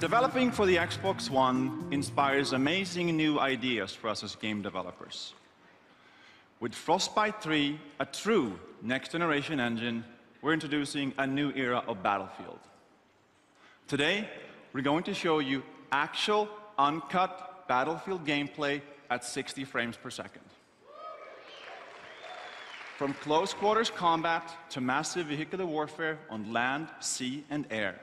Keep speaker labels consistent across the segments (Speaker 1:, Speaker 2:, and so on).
Speaker 1: Developing for the Xbox One inspires amazing new ideas for us as game developers. With Frostbite 3, a true next-generation engine, we're introducing a new era of Battlefield. Today, we're going to show you actual, uncut Battlefield gameplay at 60 frames per second. From close quarters combat to massive vehicular warfare on land, sea, and air,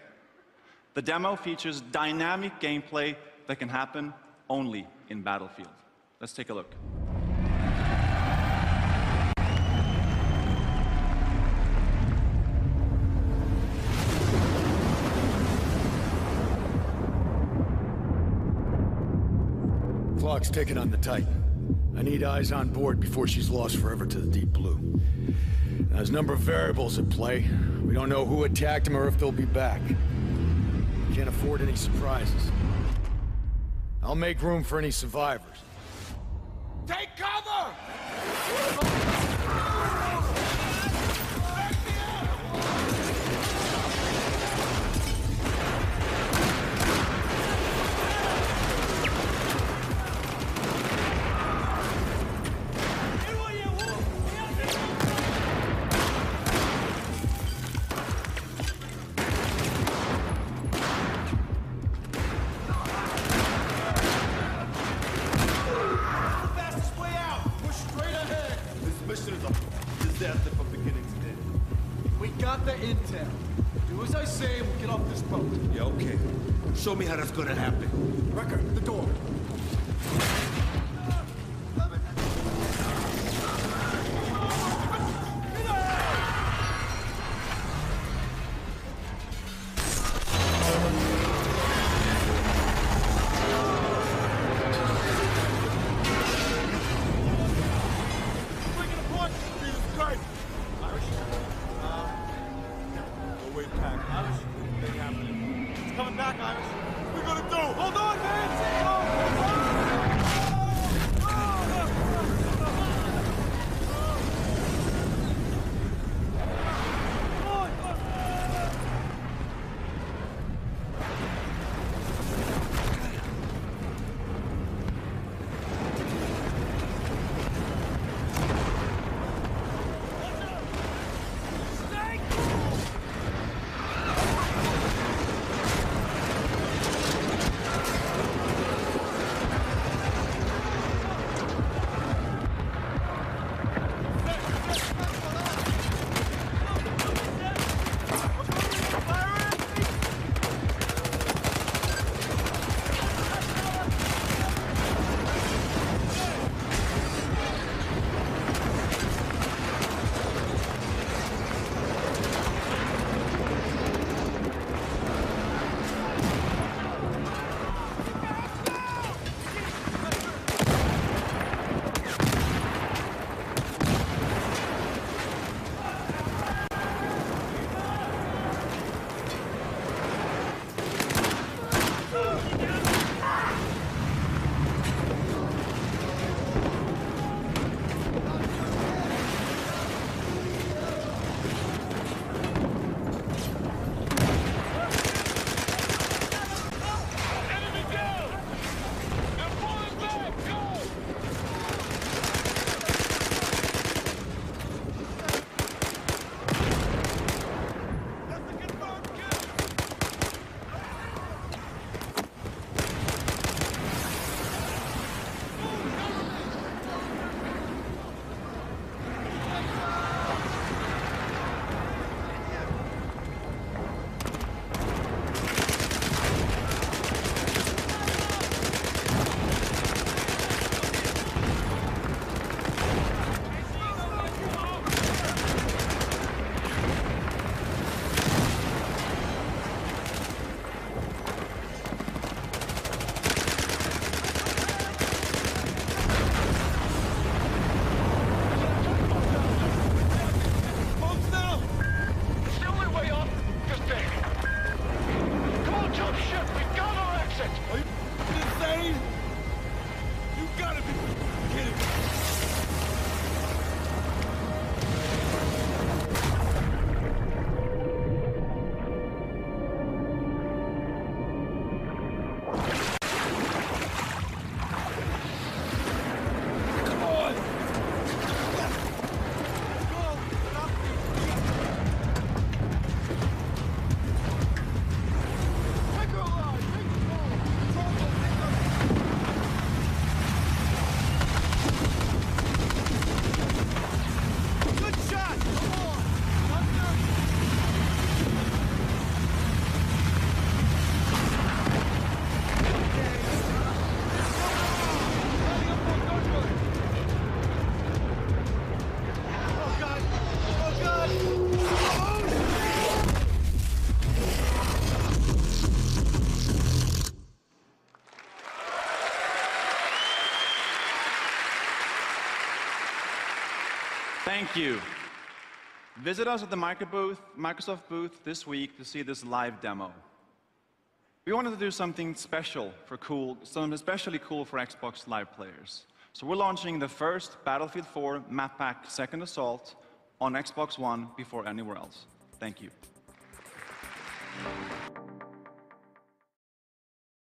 Speaker 1: the demo features dynamic gameplay that can happen only in Battlefield. Let's take a look.
Speaker 2: Clock's ticking on the Titan. I need eyes on board before she's lost forever to the deep blue. There's a number of variables at play. We don't know who attacked them or if they'll be back. Can't afford any surprises. I'll make room for any survivors.
Speaker 3: Take cover! Off this boat.
Speaker 4: Yeah, okay. Show me how that's gonna happen.
Speaker 3: Wrecker, the door.
Speaker 1: Thank you. Visit us at the Microsoft booth this week to see this live demo. We wanted to do something special for cool, something especially cool for Xbox Live players. So we're launching the first Battlefield 4 map pack Second Assault on Xbox One before anywhere else. Thank you.